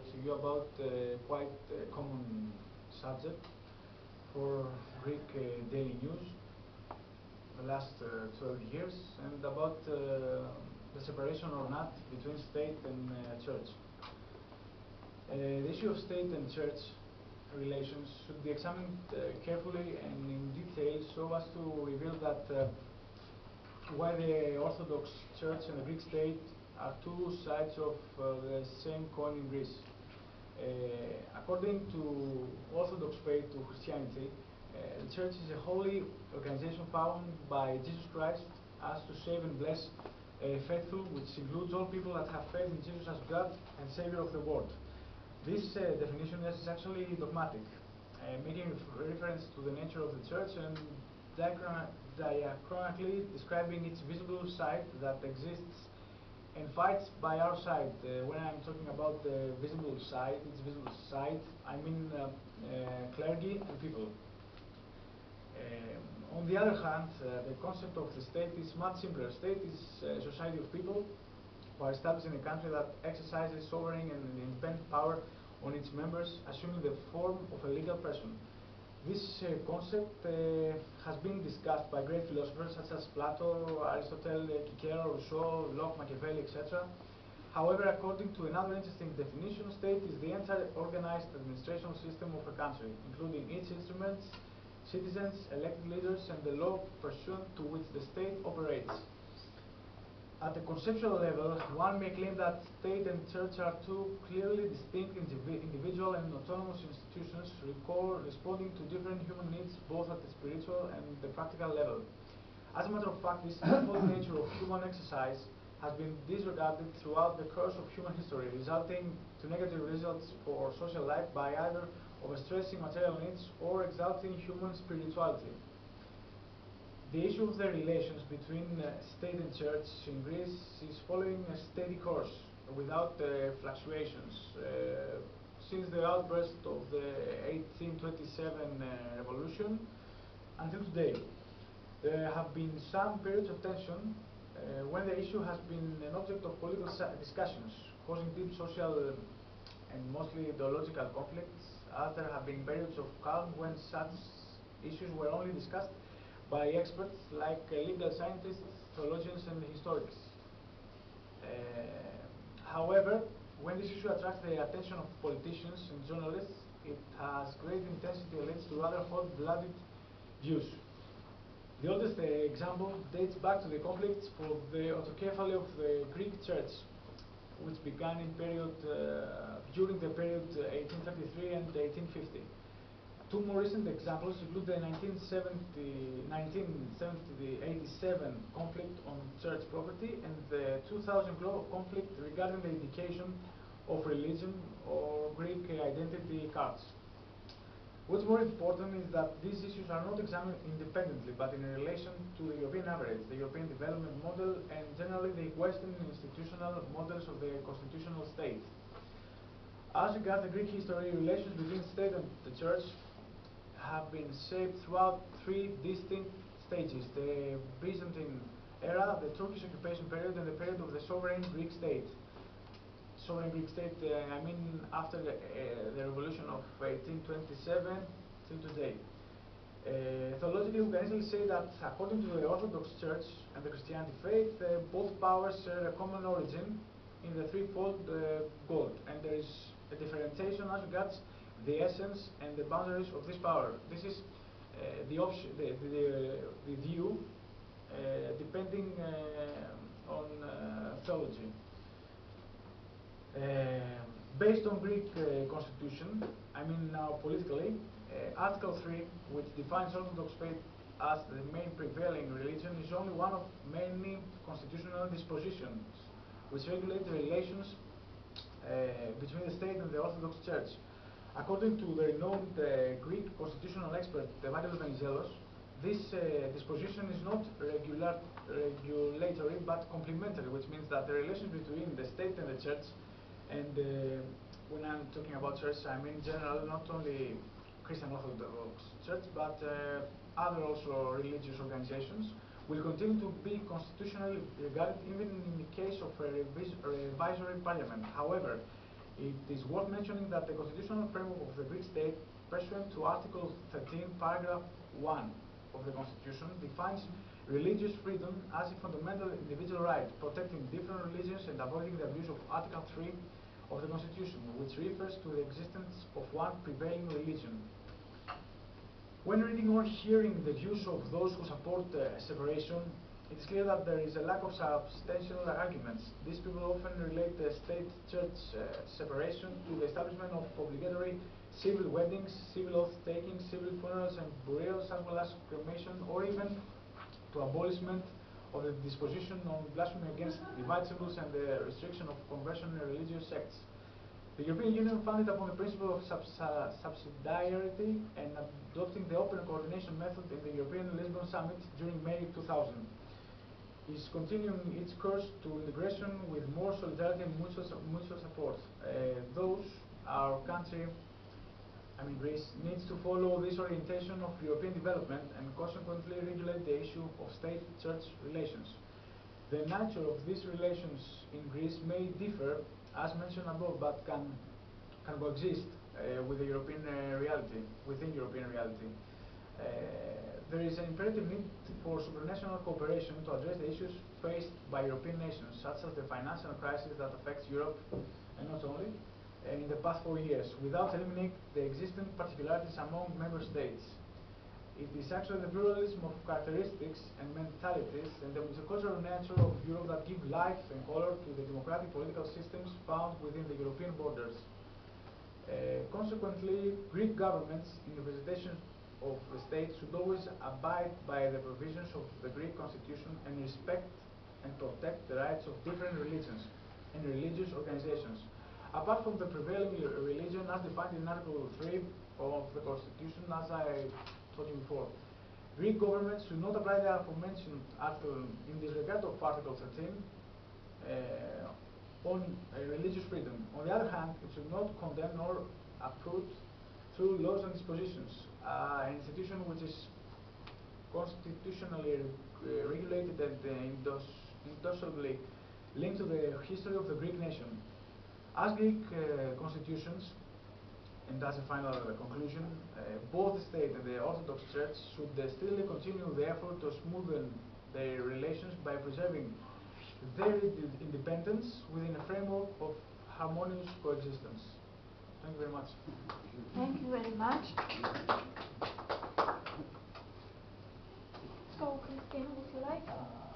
to you about uh, quite a common subject for Greek uh, daily news the last uh, 12 years and about uh, the separation or not between state and uh, church. Uh, the issue of state and church relations should be examined carefully and in detail so as to reveal that why the Orthodox Church and the Greek state are two sides of uh, the same coin in Greece. Uh, according to Orthodox faith to Christianity, uh, the church is a holy organization founded by Jesus Christ as to save and bless faithful, which includes all people that have faith in Jesus as God and Savior of the world. This uh, definition is actually dogmatic, uh, making reference to the nature of the church and diachronically describing its visible side that exists and fights by our side. Uh, when I'm talking about the visible side, its visible side, I mean uh, uh, clergy and people. Um, on the other hand, uh, the concept of the state is much simpler. State is a society of people who are established in a country that exercises sovereign and independent power on its members, assuming the form of a legal person. This uh, concept uh, has been discussed by great philosophers such as Plato, Aristotle, Cicero, Rousseau, Locke, Machiavelli, etc. However, according to another interesting definition, state is the entire organized administrational system of a country, including its instruments, citizens, elected leaders, and the law pursuant to which the state operates. At the conceptual level, one may claim that state and church are two clearly distinct individual and autonomous institutions responding to different human needs both at the spiritual and the practical level. As a matter of fact, this default nature of human exercise has been disregarded throughout the course of human history, resulting to negative results for social life by either overstressing material needs or exalting human spirituality. The issue of the relations between uh, state and church in Greece is following a steady course without uh, fluctuations. Uh, since the outburst of the 1827 uh, revolution until today, there have been some periods of tension uh, when the issue has been an object of political discussions, causing deep social and mostly ideological conflicts. Other have been periods of calm when such issues were only discussed by experts like uh, legal scientists, theologians, and historians. Uh, however, when this issue attracts the attention of politicians and journalists, it has great intensity and leads to rather hot-blooded views. The oldest uh, example dates back to the conflicts for the autocephaly of the Greek church, which began in period uh, during the period 1833 and 1850. Two more recent examples include the 1970, 1987 conflict on church property and the 2000 global conflict regarding the indication of religion or Greek identity cards. What's more important is that these issues are not examined independently, but in relation to the European average, the European development model, and generally the Western institutional models of the constitutional state. As regards the Greek history, relations between state and the church have been shaped throughout three distinct stages, the Byzantine era, the Turkish occupation period, and the period of the sovereign Greek state. Sovereign Greek state, uh, I mean after the, uh, the revolution of 1827 till today. Uh, theologically, we can easily say that according to the Orthodox Church and the Christianity faith, uh, both powers share a common origin in the threefold uh, God, and there is a differentiation as regards the essence and the boundaries of this power. This is uh, the option, the, the, the view, uh, depending uh, on uh, theology. Uh, based on Greek uh, constitution, I mean now politically, Article 3, which defines Orthodox faith as the main prevailing religion, is only one of many constitutional dispositions which regulate the relations between the state and the Orthodox Church. According to the renowned uh, Greek constitutional expert Evangelos Venizelos, this uh, disposition is not regular, regulatory but complementary, which means that the relation between the state and the church, and uh, when I'm talking about church, I mean general, not only Christian Orthodox Church, but other also religious organizations, will continue to be constitutionally regarded even in the case of a revisory parliament. However, It is worth mentioning that the constitutional framework of the Greek state, pursuant to Article 13, paragraph 1 of the Constitution, defines religious freedom as a fundamental individual right, protecting different religions and avoiding the abuse of Article 3 of the Constitution, which refers to the existence of one prevailing religion. When reading or hearing the views of those who support uh, separation, it is clear that there is a lack of substantial arguments. These people often relate the state-church uh, separation to the establishment of obligatory civil weddings, civil oath-taking, civil funerals and burials, as well as cremation, or even to abolishment of the disposition on blasphemy against divine symbols and the restriction of conversion in religious sects. The European Union, founded upon the principle of subs uh, subsidiarity and adopting the open coordination method in the European Lisbon Summit during May 2000, is continuing its course to integration with more solidarity and mutual, su- mutual support. Uh, those, our country, I mean Greece, needs to follow this orientation of European development and consequently regulate the issue of state-church relations. The nature of these relations in Greece may differ, as mentioned above, but can, can coexist uh, with the European uh, reality, within European reality. There is an imperative need for supranational cooperation to address the issues faced by European nations, such as the financial crisis that affects Europe, and not only, in the past four years, without eliminating the existing particularities among member states. It is actually the pluralism of characteristics and mentalities and the multicultural nature of Europe that give life and color to the democratic political systems found within the European borders. Uh, consequently, Greek governments in representation of the state should always abide by the provisions of the Greek constitution and respect and protect the rights of different religions and religious organizations. Apart from the prevailing religion as defined in Article 3 of the Constitution, as I told you before, Greek governments should not apply the aforementioned article in disregard of Article 13 uh, on uh, religious freedom. On the other hand, it should not condemn nor approve through laws and dispositions uh, an institution which is constitutionally uh, regulated and uh, indissolubly linked to the history of the Greek nation. As Greek uh, constitutions, and as a final uh, conclusion, uh, both the state and the Orthodox Church should still continue the effort to smoothen their relations by preserving their independence within a framework of harmonious coexistence. Thank you very much. Thank you very much. So, Christina, would you like? Uh,